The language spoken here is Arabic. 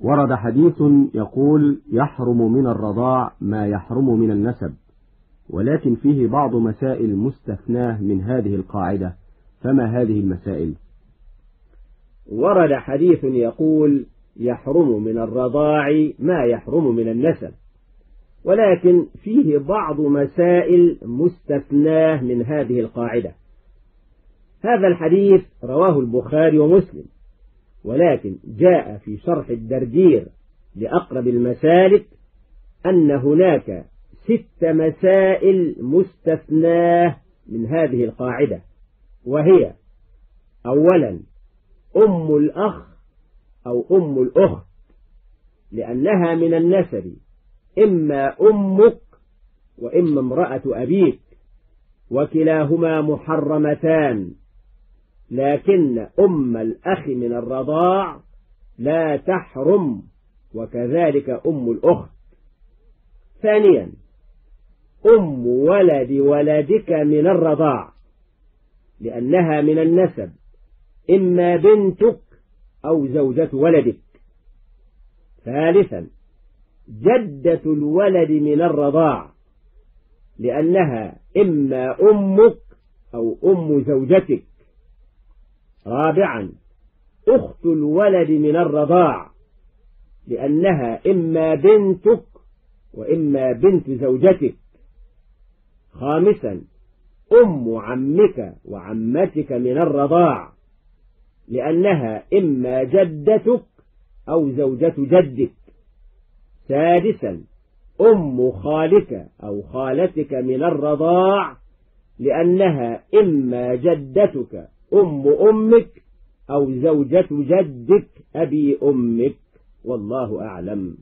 ورد حديث يقول يحرم من الرضاع ما يحرم من النسب ولكن فيه بعض مسائل مستثناة من هذه القاعدة فما هذه المسائل؟ ورد حديث يقول يحرم من الرضاع ما يحرم من النسب ولكن فيه بعض مسائل مستثناة من هذه القاعدة. هذا الحديث رواه البخاري ومسلم. ولكن جاء في شرح الدردير لأقرب المسالك أن هناك ست مسائل مستثناة من هذه القاعدة وهي أولا أم الأخ أو أم الأخت لأنها من النسب إما أمك وإما امرأة أبيك وكلاهما محرمتان لكن أم الأخ من الرضاع لا تحرم وكذلك أم الأخت. ثانيا أم ولد ولدك من الرضاع لأنها من النسب إما بنتك أو زوجة ولدك. ثالثا جدة الولد من الرضاع لأنها إما أمك أو أم زوجتك. رابعا أخت الولد من الرضاع لأنها إما بنتك وإما بنت زوجتك. خامسا أم عمك وعمتك من الرضاع لأنها إما جدتك أو زوجة جدك. سادسا أم خالك أو خالتك من الرضاع لأنها إما جدتك أم أمك أو زوجة جدك أبي أمك والله أعلم.